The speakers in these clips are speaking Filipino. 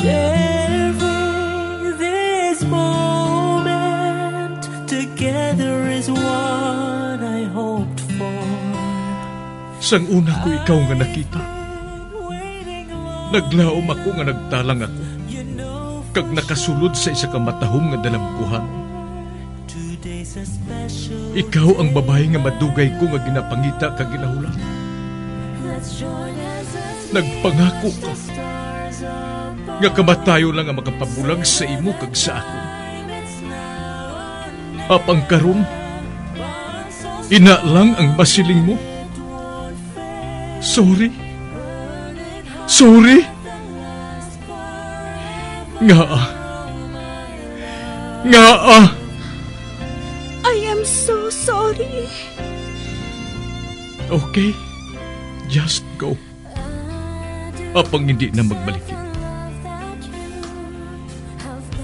Sharing this moment together is what I hoped for. Sang una ko ikaw nga nakita, naglaom ako nga nagtalang ako. Kag nakasulod sa isa ka matahom nga special. Ikaw ang babae nga madugay ko nga ginapangita kag ginahulan. Nagpangako ka. Nga kamatayo lang ang makapabulag sa imo kag sa ako. Apang karon, ina lang ang masiling mo. Sorry. Sorry. Nga ah. Nga ah. I am so sorry. Okay. Just go. Apang hindi na magbalikin.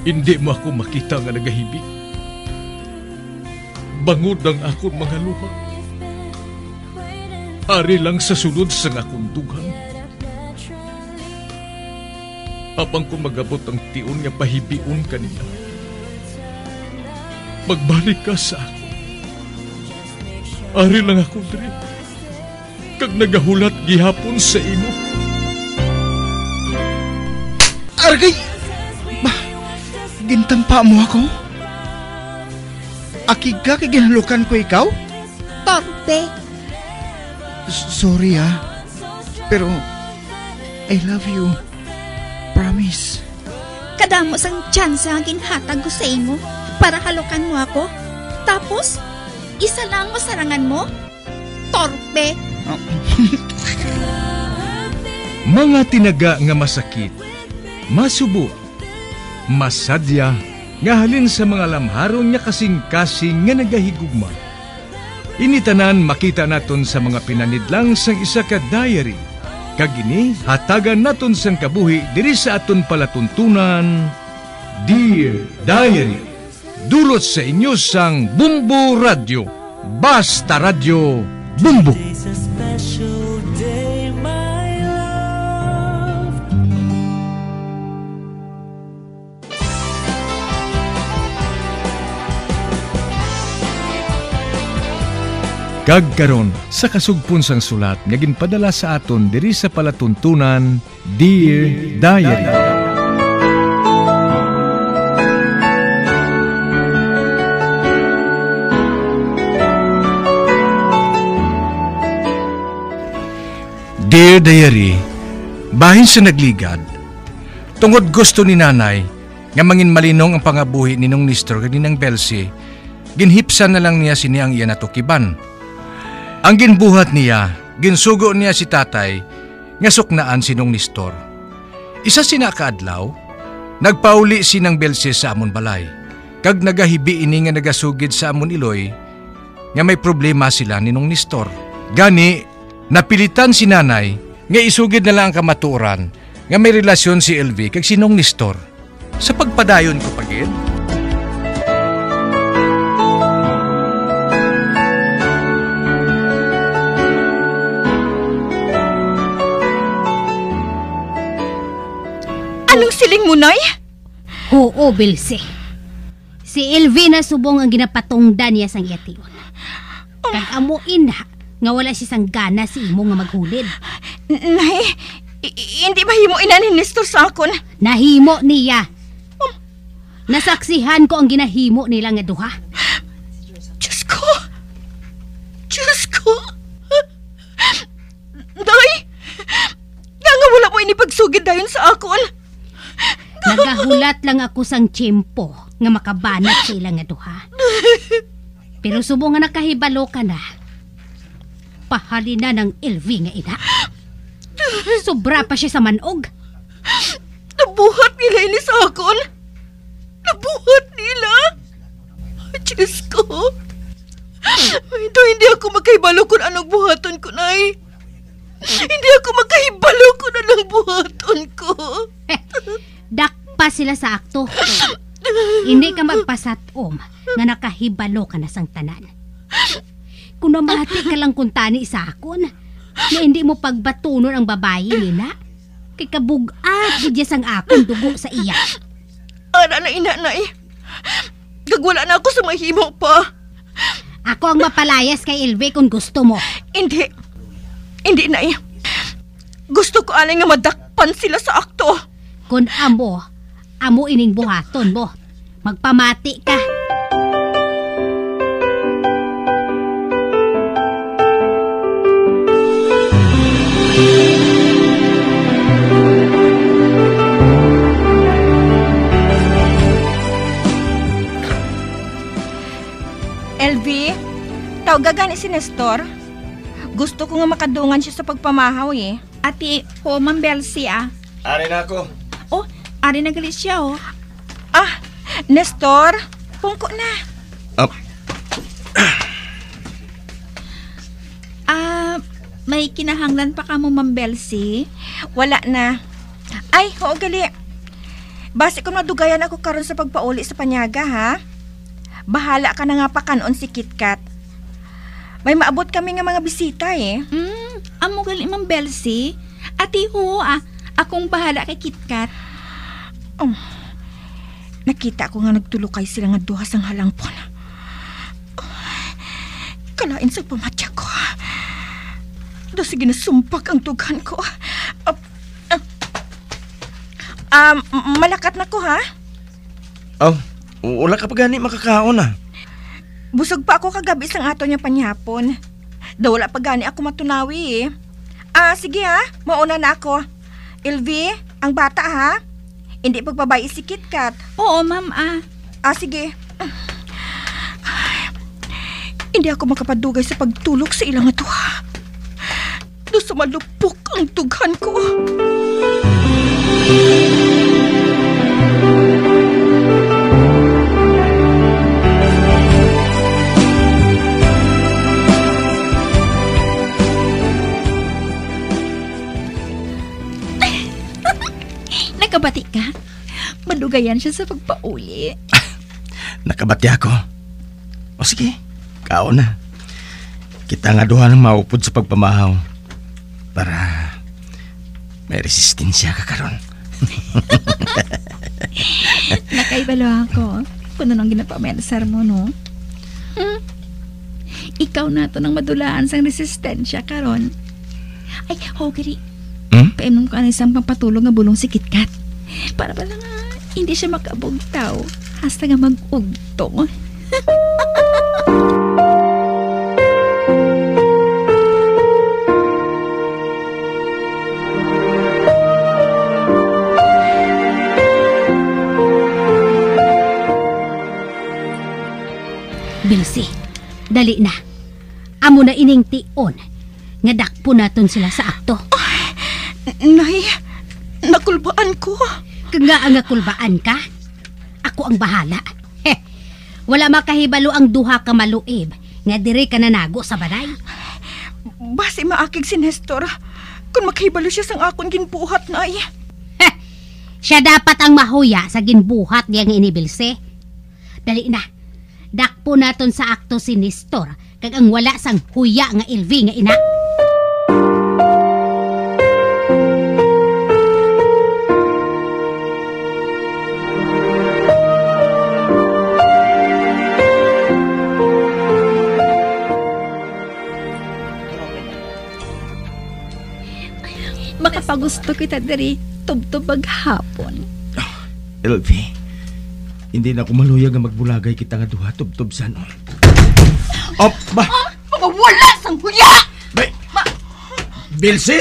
Hindi mo ako makita nga nagahibig. Bangod ang akong mga luha. Ari lang sa sulod sa akong dughan. Apang kung magabot ang tiun nga pahibiun kanila. Magbalik ka sa ako. Ari lang ako diri. Kag nagahulat gihapon sa imo. Argay! Gintampa mo ako? Akig ka kay ginalukan ko ikaw? Torpe. S- Sorry ah. Pero, I love you. Promise. Kadamo sang chance ang ginhatag ko sa imo para halukan mo ako. Tapos, isa lang mo sarangan mo? Torpe. Mga tinaga nga masakit, masubo, masadya, nga halin sa mga lamharon niya kasing-kasing nga nagahigugma. Initanan makita naton sa mga pinanidlang sang isa ka diary. Kagini, hatagan naton sang kabuhi diri sa aton palatuntunan. Dear Diary, dulot sa inyo sang Bumbo Radio. Basta Radio, Bumbo. Kagkaron sa kasugpon sang sulat nga ginpadala sa aton diri sa palatuntunan Dear Diary. Dear Diary, bahin sa nagligad, tungod gusto ni nanay nga mangin malinong ang pangabuhi ni nung Nestor kag ninang Belsi, ginhipsan na lang niya sini ang iya natukiban. Ang ginbuhat niya, ginsugo niya si tatay, nga suknaan sinong Nestor. Isa sina kaadlaw, nagpauli sinang Belsi sa amon balay. Kag nagahibi ini nga nagasugid sa amon iloy, nga may problema sila ni nung Nestor. Gani, napilitan si nanay nga isugid na lang ang kamaturan nga may relasyon si LV kag sinong Nestor. Sa pagpadayon ko pagid, Anong siling mo, Nay? Oo, Bilse. Si Elvina subong ang ginapatungdan niya sang yation. Kag amo ina nga wala si sang gana si imo nga maghulid. Nay, hindi ba himo ina ni Nestor sa akon? Nahimo niya. Nasaksihan ko ang ginahimo nila nga duha. Diyos ko! Diyos ko! Day! Nga nga wala mo inipagsugid dayon sa akon. Nagahulat lang ako sang tiyempo nga makabanat sila nga duha. Pero subong nga nakahibalo ka na. Pahali na ng LV nga ina. Sobra pa siya sa manog. Nabuhat nila ini sa akon. Nabuhat nila. Diyos ko. Ito, hindi ako makahibalo kung anong buhaton ko, Nay. Hindi ako makahibalo kung anong buhaton ko. Dakpa sila sa akto. Hindi ka magpasatom nga nakahibalo ka na sang tanan. Kung namati ka lang kung tani sa akon, na hindi mo pagbatunon ang babae nina, Kay kabugat gid sang akong dugo sa iya. Ara na inanay. Gagwala na ako sa mahimo pa. Ako ang mapalayas kay Elve kung gusto mo. Hindi. Hindi, Nay. Gusto ko alay nga madakpan sila sa akto. Kung amo, amo ining buhaton mo. Magpamati ka. LV, tawgagan ni si Nestor. Gusto ko nga makadungan siya sa pagpamahaw eh. Ati, ho, Ma'am Belsi ah. Ari na ako. Ari na galit siya oh. Ah, Nestor, pungko na. Up. Ah, may kinahanglan pa ka mo, Ma'am Belsi? Wala na. Ay, oo gali. Base kung madugayan ako karon sa pagpauli sa panyaga, ha? Bahala ka na nga pa kanon si KitKat. May maabot kami nga mga bisita eh. Hmm, amo gali, Ma'am Belsi? Ati, ho ah. Akong bahala kay KitKat. Nakita ko nga nagtulukay sila nga duha sang halangpon. Kalain sa pamatya ko. Do sige na sumpak ang tugan ko. Ah. Um, malakat na ko ha. Oh, wala ka pa gani makakaon ah. Busog pa ako kagabi sang ato niya panyapon. Daw wala pa gani ako matunawi eh. Ah, sige ha. Mauna na ako. Ilvi, ang bata ha. Hindi pagbabayi si KitKat. Oo, Ma'am ah. Ah, sige. Hindi ako makapadugay sa pagtulog sa ilang ito, ha? Do sa malupok ang tughan ko. Nakabati ka? Madugayan siya sa pagpauli. Nakabati ako. O sige, kaon na. Kita nga duha ng maupod sa pagpamahaw. Para may resistensya ka karon. Nakaibalo ako. Kung anong ginapamensar mo, no? Hmm? Ikaw na to nang madulaan sang resistensya karon. Ay, Hogari, Hmm? painom ko ang isang pampatulong nga bulong si KitKat. Para ba lang nga, hindi siya makabugtaw. Hasta nga mag-ugtong. Bilsi, dali na. Amo na ining tion. Nga dakpo naton sila sa akto. Nay, nakulbaan nga ang kulbaan ka, ako ang bahala. Heh, wala makahibalo ang duha ka maluib nga dire ka nanago sa balay. Basi maakig si Nestor. Kung makahibalo siya sang akong ginbuhat, Nay. Heh, siya dapat ang mahuya sa ginbuhat niyang inibilse. Dali na. Dakpo naton sa akto si Nestor kag ang wala sang huya nga ilvi nga ina. Makapagusto kita diri tubtubag hapon. LV, hindi na ako maluyag nga magbulagay kita nga duha tubtob sa no. Oh, ba? Mga wala sang huya! Bay! Bilsi?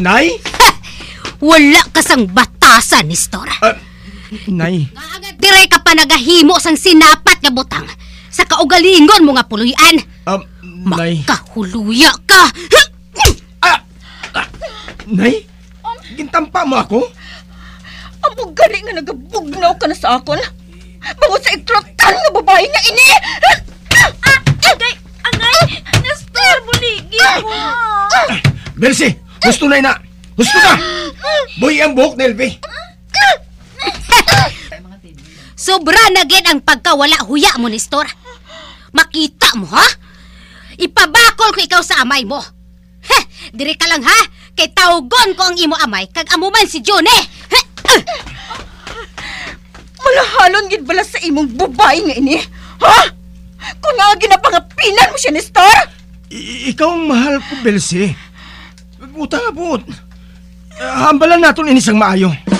Nay? Wala ka sang batasan, Nestor. Ah, nay, Dire ka pa nagahimo sang sinapat nga butang sa kaugalingon mo nga puluyan. um, nay, Kahuluya ka! ah, ah, nay? Gintampa mo ako? Amo gali nga nagabugnaw ka na sa akon. Bango sa iklotan nga babae nga ini! Agay! Agay! Nestor, buligi mo! Bilsi, gusto na na. Gusto na. Boy ang buhok na. Sobra na gid ang pagkawala huya mo, Nestor. Makita mo, ha? Ipabakol ko ikaw sa amay mo. Heh, dire ka lang, ha? Kay tawgon ko ang imo amay kag amo man si June. Ah! Malahalon gid bala sa imong babae nga ini. Ha? Kung nga ginapangapinan mo siya ni Star? I- ikaw ang mahal ko, Belsi. Utang nga po. Hambalan natin inisang maayo. Magpamutos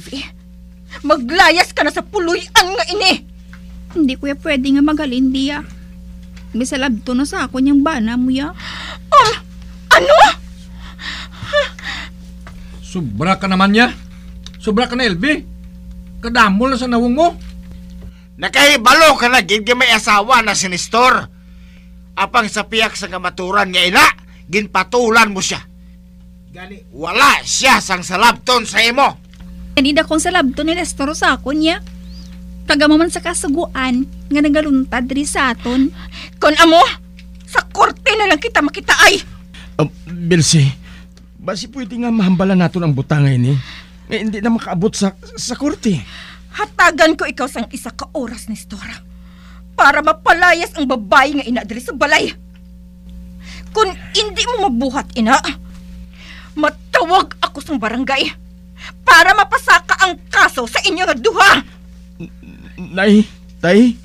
LV. Maglayas ka na sa puloy ang nga ini. Hindi kuya pwede nga magalin diya. May salabto na sa ako niyang bana mo ya. Um, ano? Sobra ka naman niya. Sobra ka na, LB. Kadamol na sa nawong mo. Nakahibalo ka na gid nga may asawa na si Nestor. Apang sa piyak sa kamaturan nga ina, ginpatulan mo siya. Gani, wala siya sang salabton sa imo. Kanina kong salabto ni Nestor sa ako niya. Kagama man sa kasuguan nga nagaluntad diri sa aton. Kon amo, sa korte na lang kita makita ay. Uh, Belsi, basi pwede nga mahambalan natin ang butangay ni. Eh, hindi na makaabot sa, sa korte. Hatagan ko ikaw sang isa ka oras ni Stora para mapalayas ang babae nga ina diri sa balay. Kung hindi mo mabuhat ina, matawag ako sa barangay para mapasaka ang kaso sa inyo nga duha. Nay, tay,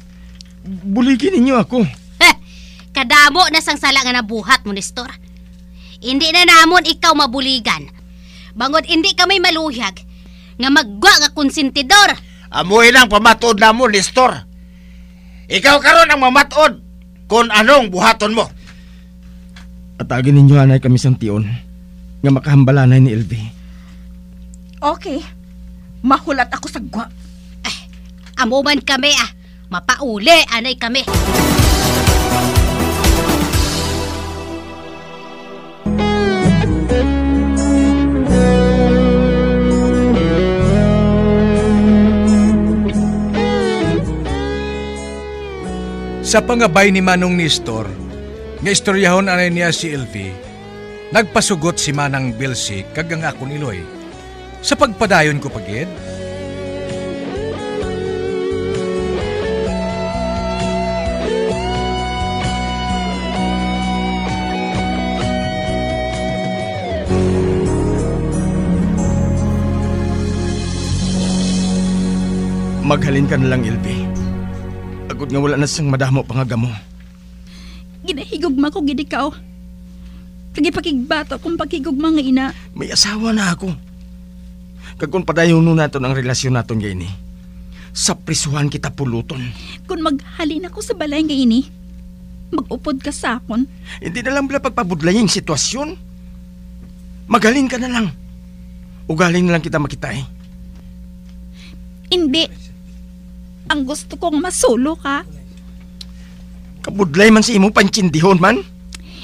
buligin ninyo ako. Heh, Kadamo na sang sala nga nabuhat mo, Nestor. Hindi na namon ikaw mabuligan. Bangod hindi ka may maluyag nga maggwa nga konsentidor. Amoy lang pamatod na mo, Nestor. Ikaw karon ang mamatod kung anong buhaton mo. Atagin ninyo anay kami sang tiyon nga makahambalanay ni LV. Okay, mahulat ako sa gwa. Amo man kami ah. Mapauli anay kami. Sa pangabay ni Manong Nestor, nga istoryahon anay niya si LV, nagpasugot si Manang Bilsi kag ang akon iloy. Sa pagpadayon ko pagid, Maghalin ka na lang, LV. Agod nga wala na sang madamo pangagamo. Ginahigugma ko gid ikaw. Kagipakigbato kung pakigugma nga ina. May asawa na ako. Kag kung padayon nun naton ang relasyon naton gayni. Sa prisuhan kita puluton. Kung maghalin ako sa balay nga ini, magupod ka sa akon. Hindi na lang pala pagpabudlay yung sitwasyon. Magaling ka na lang. Ugaling na lang kita makita eh. Hindi. Ang gusto kong masulo ka. Kabudlay man sa imo pantsindihon man.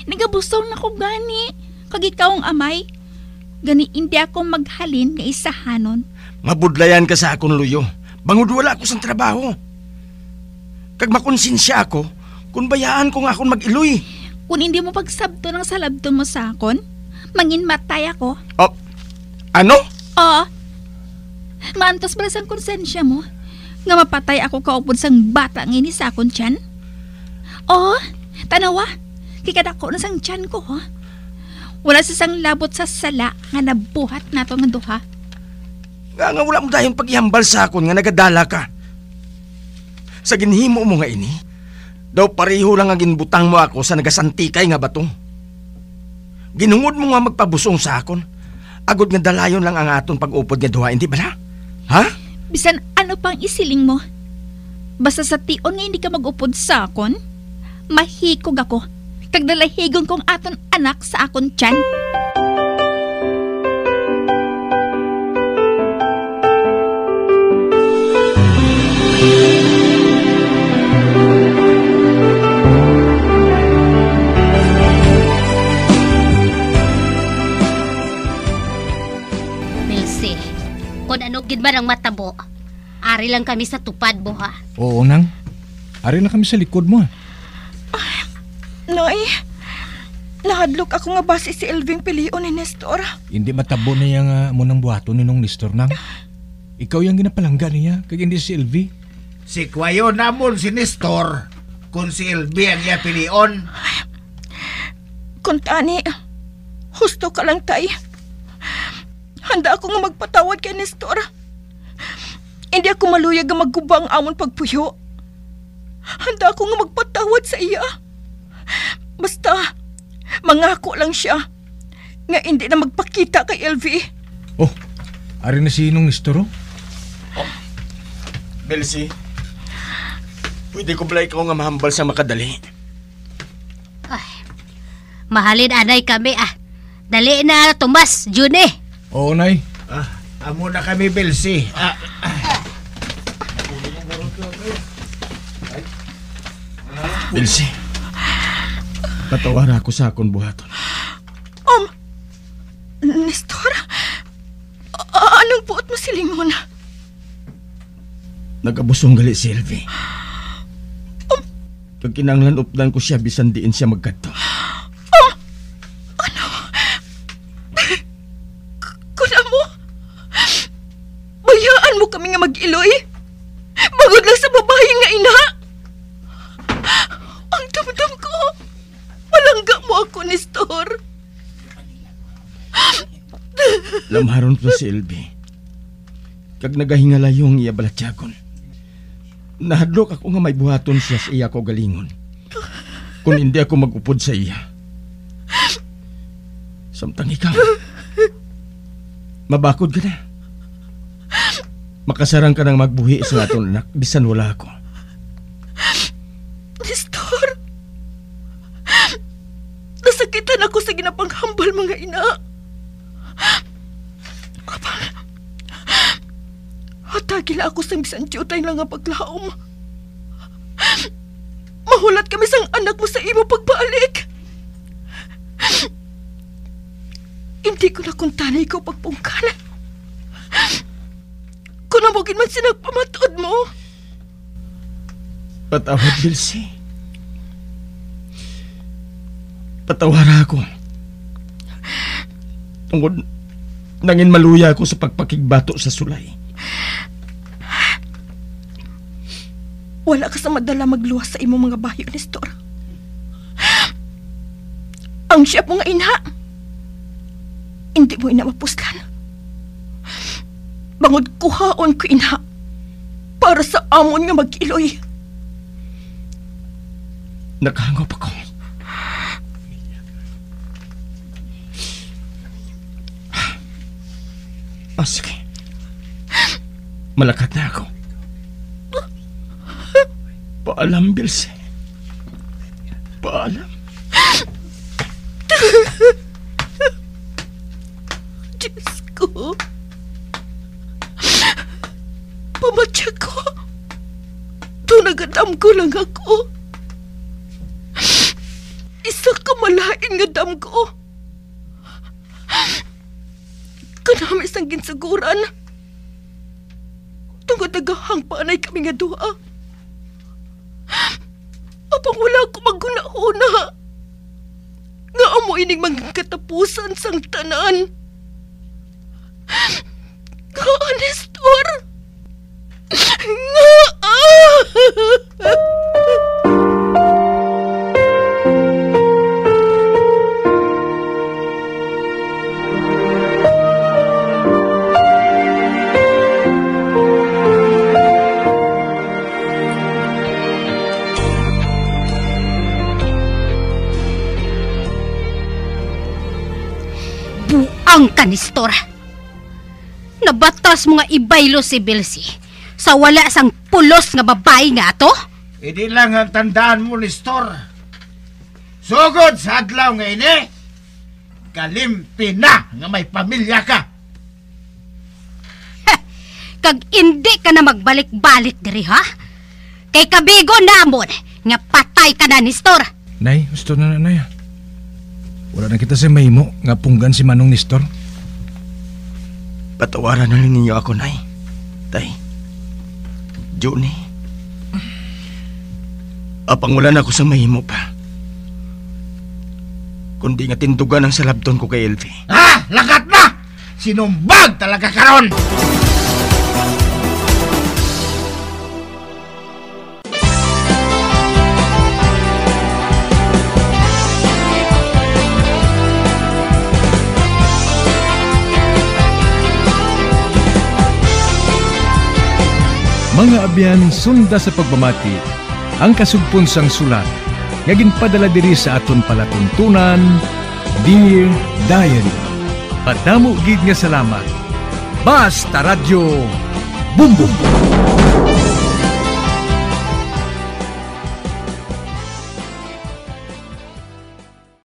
Nagabusaw na ko gani. Kag ikaw ang amay. Gani hindi ako maghalin nga isahanon. Mabudlayan ka sa akong luyo. Bangod wala ako sa trabaho. Kag makonsensya ako, kung bayaan ko nga akong mag-iloy. Kung hindi mo pagsabto ng salabto mo sa akon, mangin matay ako. Oh, ano? Oo. Maantos pala sang konsensya mo. Nga mapatay ako kaupod sang bata ngini sa akon tiyan. Oo, tanawa. Kikadako na sang tiyan ko, ha? Wala sa sang labot sa sala nga nabuhat nato nga duha. Nga nga wala mo dahil paghihambal sa akon nga nagadala ka. Sa ginhimo mo nga ini, daw pareho lang ang ginbutang mo ako sa nagasantikay nga bato. Ginungod mo nga magpabusong sa akon. Agod nga dalayon lang ang aton pag-upod nga duha, hindi bala? Ha? Bisan ano pang isiling mo? Basta sa tion nga hindi ka magupod sa akon, mahikog ako. Kag dalahigon kong aton anak sa akon tiyan. Bilsi, kung ano gid man ang matabo. Ari lang kami sa tupad mo ha. Oo, nang. Ari na kami sa likod mo. Nay, nahadlok ako nga base si Elving Pilio ni Nestor. Hindi matabo na yung uh, munang buhato ni nung Nestor nang. Ikaw yung ginapalangga niya, kag hindi si Elvi. Si Kwayo namon si Nestor kung si LB ang iya pilion. Kung tani, husto ka lang tay. Handa ako nga magpatawad kay Nestor. Hindi ako maluyag nga magguba ang amon pagpuyo. Handa ako nga magpatawad sa iya. Basta, mangako lang siya nga hindi na magpakita kay LV. Oh, ari na si nung Nestor oh. Belsi, pwede ko bala ikaw nga mahambal sa makadali. Ay, mahalin anay kami ah. Dali na Tomas, June eh. Oo, nay. Ah, amo na kami, Belsi. Ah, Belsi, patawara ako sa akong buhaton. Um, Nestor, anong buot mo si Lingon? Nagabusong gali si Elvi. Pag kinanglan updan ko siya, bisan diin siya magkadto. Kag nagahingala yung iya balatyagon. Nahadlok ako nga may buhaton siya sa iya ko galingon. Kung hindi ako magupod sa iya. Samtang ikaw. Mabakod ka na. Makasarang ka ng magbuhi sa aton anak, bisan wala ako. Hatagila ako sa bisan tiyotay lang nga paglaom. Mahulat kami sang anak mo sa imo pagbalik. Hindi ko na kuntanay ko pagpungkalan. Kung namugin man sinagpamatod mo. Patawad, Bilsi. Patawara ako. Tungod nangin maluya ako sa pagpakigbato sa sulay. Wala ka sa madala magluwas sa imong mga bayo, Nestor. Ang siya mo nga ina. Hindi mo ina mapuslan. Bangod kuhaon ko ina. Para sa amon nga mag-iloy. Nakahangop ako. Ah, sige. Malakat na ako. Paalam, Bilsi. Paalam. Diyos ko. Pamatya ko. Tunagadam ko lang ako. Isa ka malain nga dam ko. Kanami sang ginsuguran. Tungod nagahang panay kami nga duha. Nga amo ining mga katapusan sang tanan. Nga, Nestor. Buang kanistor. Nabatas mga ibaylo si Bilsi sa wala sang pulos nga babae nga to? Hindi lang ang tandaan mo, Nestor. Sugod sa adlaw nga ini, kalimpi na nga may pamilya ka. Kag hindi ka na magbalik-balik diri ha? Kay kabigo namon nga patay ka na Nestor. Nay, gusto na na, nay. Wala na kita sa mahimo nga punggan si Manong Nestor. Patawaran na ninyo ako, Nay. Tay. Johnny. Apang wala na ako sa mahimo pa. Kundi nga tindugan ang salabton ko kay Elfie. Ha? Lagat na! Sinumbag talaga karon! Mga abyan sunda sa pagmamati, ang kasugpon sang sulat, nga ginpadala diri sa aton palatuntunan, Dear Diary. Padamo gid nga salamat. Basta Radio Boom Boom.